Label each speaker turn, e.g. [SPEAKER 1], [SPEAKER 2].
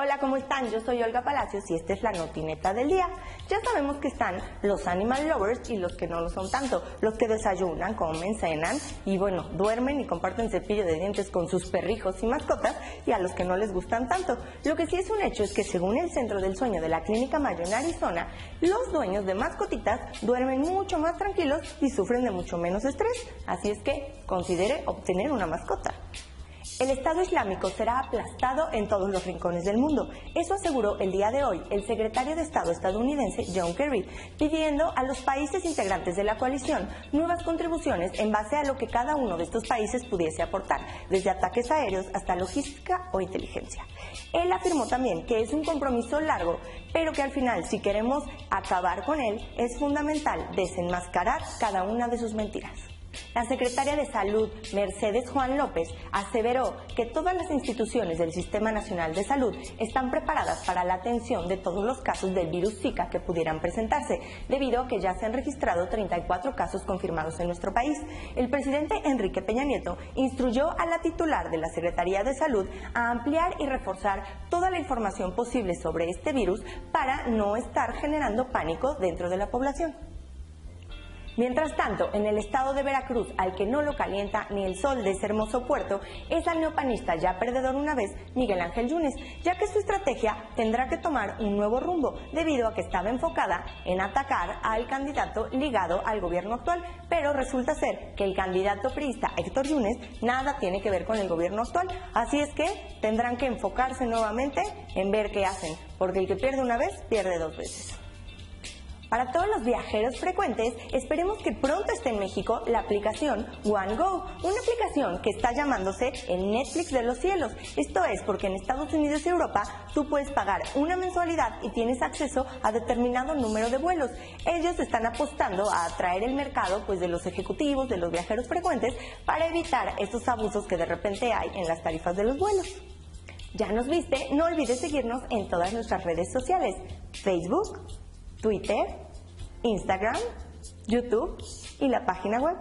[SPEAKER 1] Hola, ¿cómo están? Yo soy Olga Palacios y esta es la notineta del día. Ya sabemos que están los animal lovers y los que no lo son tanto, los que desayunan, comen, cenan y bueno, duermen y comparten cepillo de dientes con sus perrijos y mascotas y a los que no les gustan tanto. Lo que sí es un hecho es que según el Centro del Sueño de la Clínica Mayo en Arizona, los dueños de mascotitas duermen mucho más tranquilos y sufren de mucho menos estrés. Así es que considere obtener una mascota. El Estado Islámico será aplastado en todos los rincones del mundo. Eso aseguró el día de hoy el secretario de Estado estadounidense John Kerry, pidiendo a los países integrantes de la coalición nuevas contribuciones en base a lo que cada uno de estos países pudiese aportar, desde ataques aéreos hasta logística o inteligencia. Él afirmó también que es un compromiso largo, pero que al final, si queremos acabar con él, es fundamental desenmascarar cada una de sus mentiras. La secretaria de Salud, Mercedes Juan López, aseveró que todas las instituciones del Sistema Nacional de Salud están preparadas para la atención de todos los casos del virus Zika que pudieran presentarse, debido a que ya se han registrado 34 casos confirmados en nuestro país. El presidente Enrique Peña Nieto instruyó a la titular de la Secretaría de Salud a ampliar y reforzar toda la información posible sobre este virus para no estar generando pánico dentro de la población. Mientras tanto, en el estado de Veracruz, al que no lo calienta ni el sol de ese hermoso puerto, es al neopanista ya perdedor una vez, Miguel Ángel Yunes, ya que su estrategia tendrá que tomar un nuevo rumbo, debido a que estaba enfocada en atacar al candidato ligado al gobierno actual, pero resulta ser que el candidato priista Héctor Yunes nada tiene que ver con el gobierno actual, así es que tendrán que enfocarse nuevamente en ver qué hacen, porque el que pierde una vez, pierde dos veces. Para todos los viajeros frecuentes, esperemos que pronto esté en México la aplicación OneGo, una aplicación que está llamándose el Netflix de los cielos. Esto es porque en Estados Unidos y Europa tú puedes pagar una mensualidad y tienes acceso a determinado número de vuelos. Ellos están apostando a atraer el mercado pues de los ejecutivos, de los viajeros frecuentes, para evitar estos abusos que de repente hay en las tarifas de los vuelos. Ya nos viste, no olvides seguirnos en todas nuestras redes sociales, Facebook, Twitter, Instagram, YouTube y la página web.